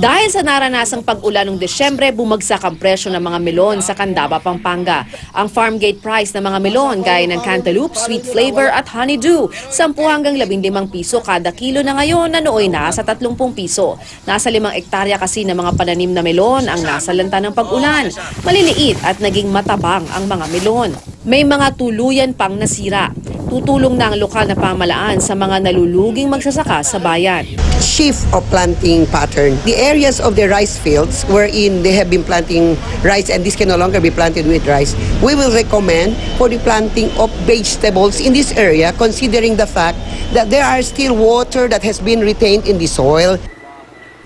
Dahil sa naranasang pag-ulan noong Desyembre, bumagsak ang presyo ng mga melon sa Candaba, Pampanga. Ang farm gate price ng mga melon gaya ng cantaloupe, sweet flavor at honeydew, 10 hanggang 15 piso kada kilo na ngayon na nooy na sa 30 piso. Nasa 5 ektarya kasi ng mga pananim na melon ang nasa lanta ng pag-ulan. Maliliit at naging matabang ang mga melon. May mga tuluyan pang nasira. Tutulong na ang lokal na pamalaan sa mga naluluging magsasaka sa bayan. shift of planting pattern. The areas of the rice fields wherein they have been planting rice and this can no longer be planted with rice, we will recommend for the planting of vegetables in this area considering the fact that there are still water that has been retained in the soil.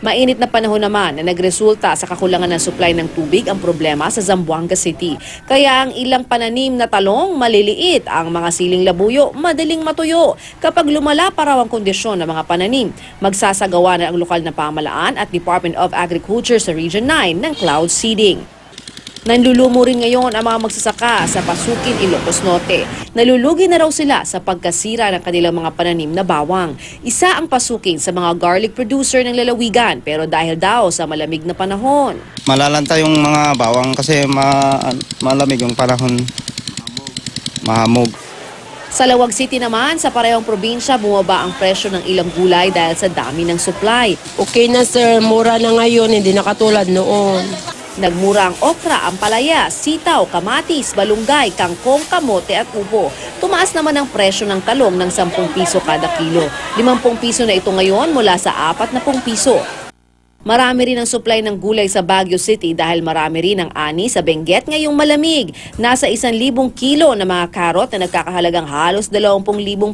Mainit na panahon naman na nagresulta sa kakulangan ng supply ng tubig ang problema sa Zamboanga City. Kaya ang ilang pananim na talong maliliit, ang mga siling labuyo madaling matuyo. Kapag lumala pa raw ang kondisyon ng mga pananim, magsasagawa na ang lokal na pamalaan at Department of Agriculture sa Region 9 ng cloud seeding. Nanlulumo rin ngayon ang mga magsasaka sa Pasukin, Ilocos Norte. Nalulugi na raw sila sa pagkasira ng kanilang mga pananim na bawang. Isa ang Pasukin sa mga garlic producer ng lalawigan pero dahil daw sa malamig na panahon. Malalanta yung mga bawang kasi ma malamig yung panahon. Mahamog. Sa Lawag City naman, sa parehong probinsya, bumaba ang presyo ng ilang gulay dahil sa dami ng supply. Okay na sir, mura na ngayon, hindi na katulad noon. Nagmura ang okra, ampalaya, sitaw, kamatis, balunggay, kangkong, kamote at upo. Tumaas naman ang presyo ng talong ng 10 piso kada kilo. 50 piso na ito ngayon mula sa 40 piso. Marami rin ang supply ng gulay sa Baguio City dahil marami rin ang ani sa Benguet ngayong malamig. Nasa 1,000 kilo na mga karot na nagkakahalagang halos 20,000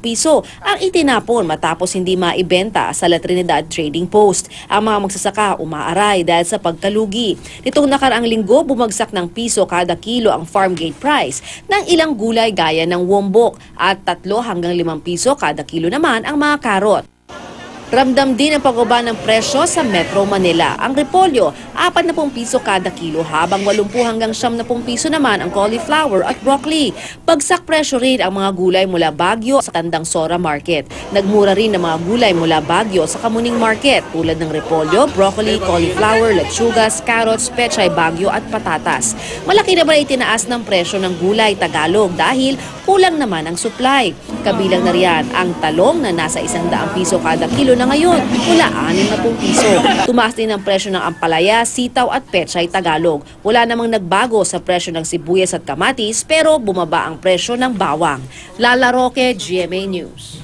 piso ang itinapon matapos hindi maibenta sa La Trinidad Trading Post. Ang mga magsasaka umaaray dahil sa pagkalugi. Nitong nakaraang linggo, bumagsak ng piso kada kilo ang farm gate price ng ilang gulay gaya ng wombok at 3 hanggang 5 piso kada kilo naman ang mga karot. Ramdam din ang pagbaba ng presyo sa Metro Manila. Ang repolyo, 40 piso kada kilo habang 80 hanggang 70 piso naman ang cauliflower at broccoli. Bagsak presyo rin ang mga gulay mula Baguio sa Tandang Sora Market. Nagmura rin ang mga gulay mula Baguio sa Kamuning Market tulad ng repolyo, broccoli, cauliflower, lechugas, carrots, pechay Baguio at patatas. Malaki naman ay tinaas ng presyo ng gulay Tagalog dahil kulang naman ang supply. Kabilang na riyan ang talong na nasa 100 piso kada kilo na ngayon mula 60 piso. Tumaas din ang presyo ng ampalaya, sitaw at pechay Tagalog. Wala namang nagbago sa presyo ng sibuyas at kamatis pero bumaba ang presyo ng bawang. Lala Roque, GMA News.